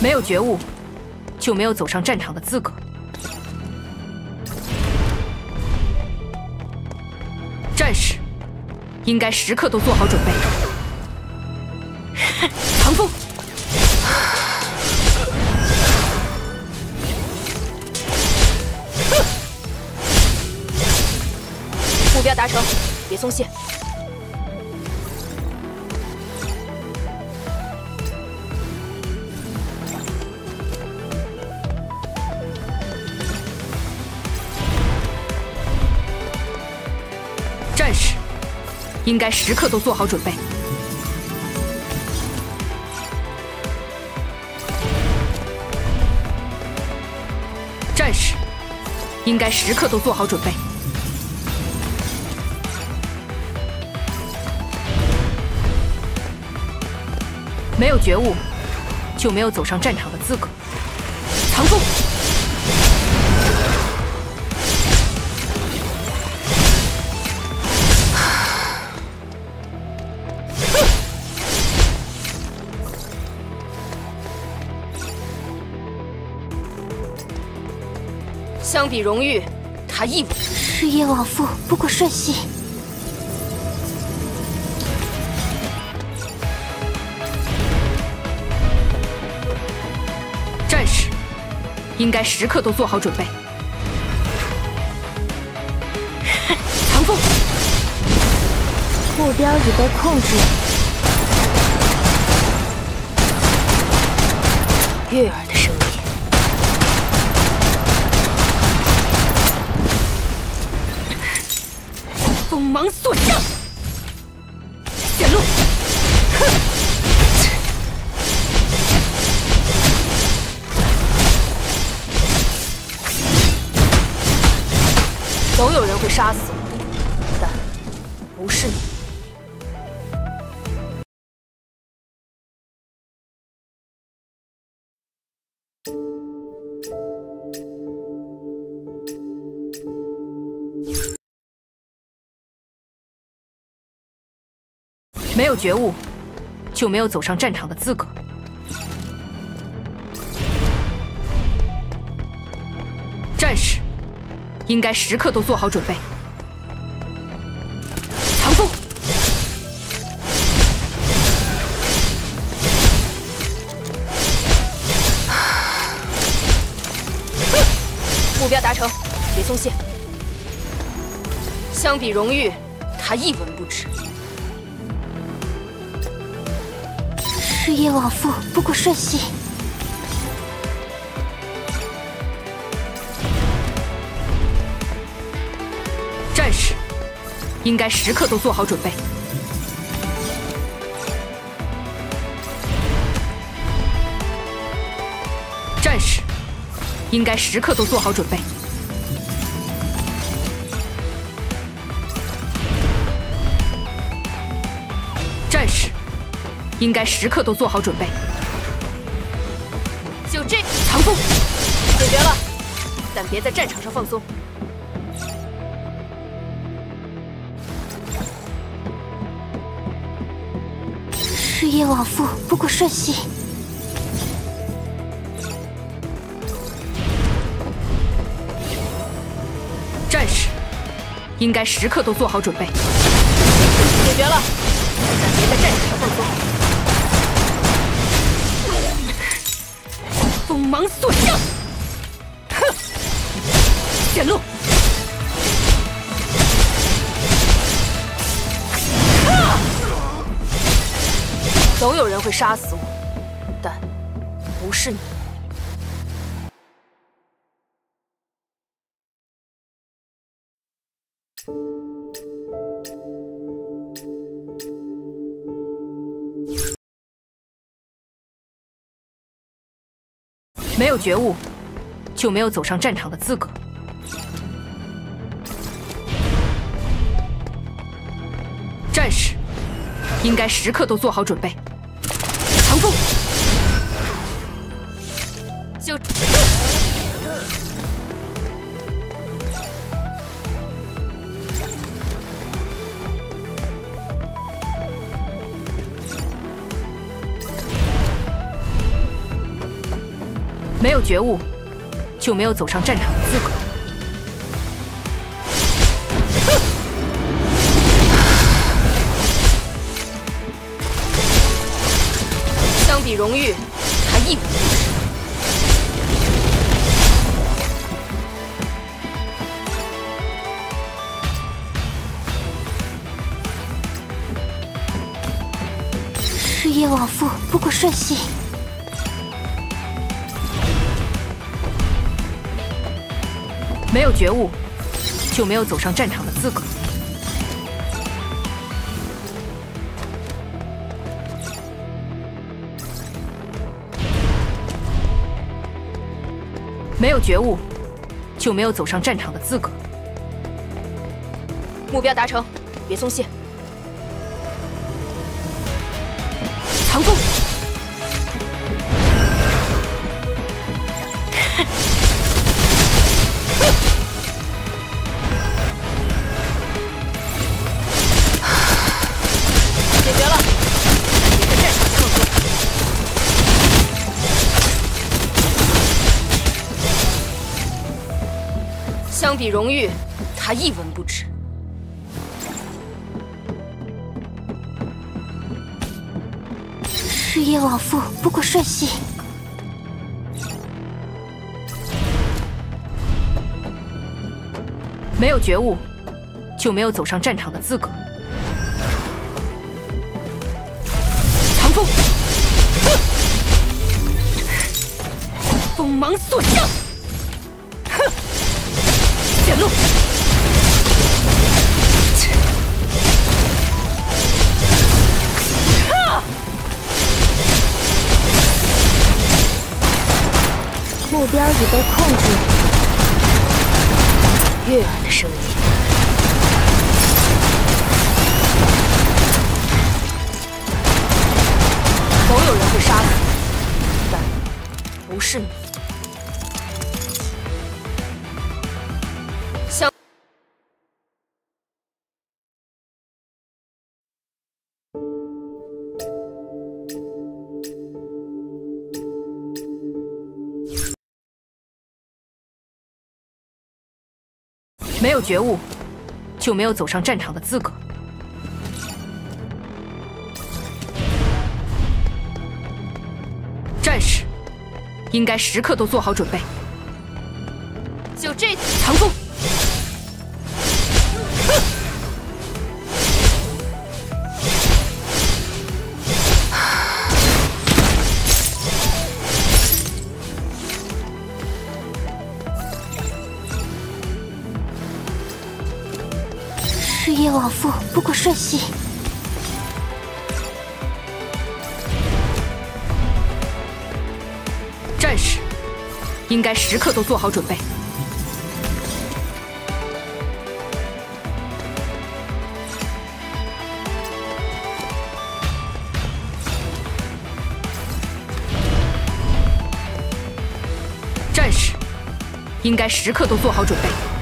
没有觉悟，就没有走上战场的资格。战士应该时刻都做好准备。唐风，目标达成，别松懈。应该时刻都做好准备。战士应该时刻都做好准备。没有觉悟，就没有走上战场的资格。唐风。相比荣誉，他一无事业往复，不过瞬息。战士应该时刻都做好准备。唐风，目标已被控制。悦耳的声音。锋芒所向，显露。总有人会杀死我，但不是你。没有觉悟，就没有走上战场的资格。战士应该时刻都做好准备。唐风，目标达成，别松懈。相比荣誉，他一文不值。日夜往复，不过瞬息。战士应该时刻都做好准备。战士应该时刻都做好准备。应该时刻都做好准备。就这，唐风解决了，但别在战场上放松。事业往复，不过瞬息。战士应该时刻都做好准备。解决了，但别在战场上放松。锋芒所向，哼！显露。总有人会杀死我，但不是你。没有觉悟，就没有走上战场的资格。战士应该时刻都做好准备。觉悟，就没有走上战场的资格。相比荣誉，他一无是处。事业往复，不过瞬息。没有觉悟，就没有走上战场的资格。没有觉悟，就没有走上战场的资格。目标达成，别松懈。强攻！荣誉，他一文不值。事业往复，不过瞬息。没有觉悟，就没有走上战场的资格。唐风，锋芒所向。标已被控制。悦儿的声音。总有人会杀你，但不是你。没有觉悟，就没有走上战场的资格。战士应该时刻都做好准备。就这次成功夜往复，不过瞬息。战士应该时刻都做好准备。战士应该时刻都做好准备。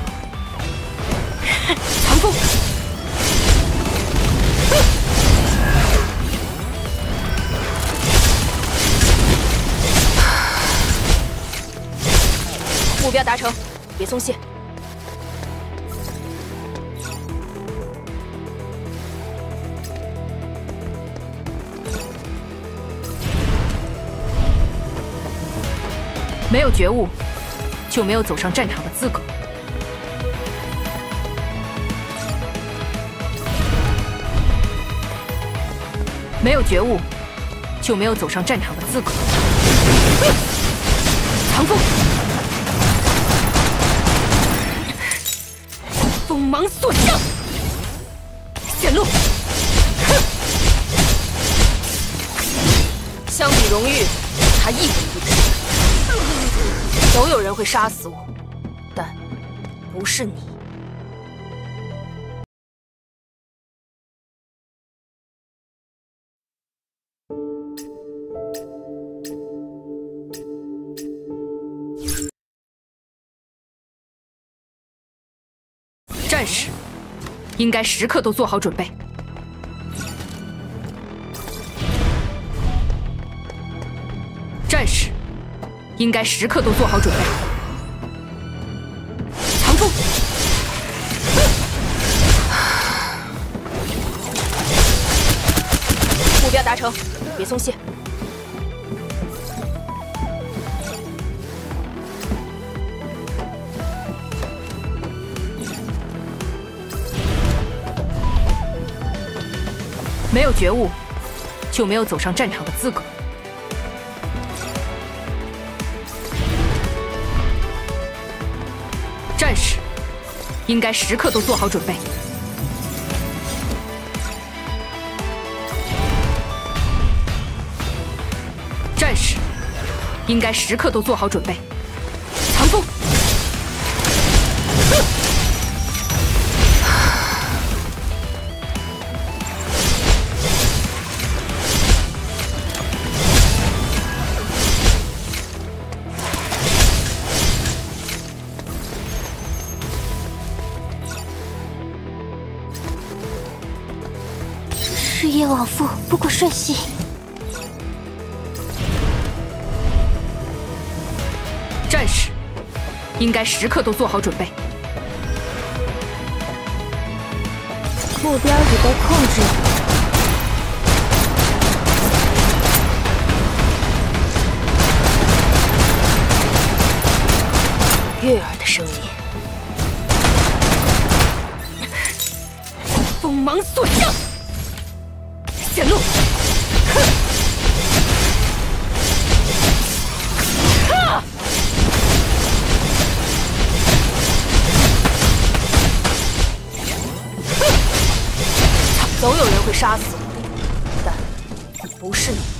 标达成，别松懈。没有觉悟，就没有走上战场的资格。没有觉悟，就没有走上战场的资格。唐风。锋芒所向，显露。相比荣誉，他一文不值。总有人会杀死我，但不是你。战士应该时刻都做好准备。战士应该时刻都做好准备。藏锋，目标达成，别松懈。没有觉悟，就没有走上战场的资格。战士应该时刻都做好准备。战士应该时刻都做好准备。长风。战士应该时刻都做好准备。目标已被控制。月儿的声音，锋芒所向。显露！杀死我，但不是你。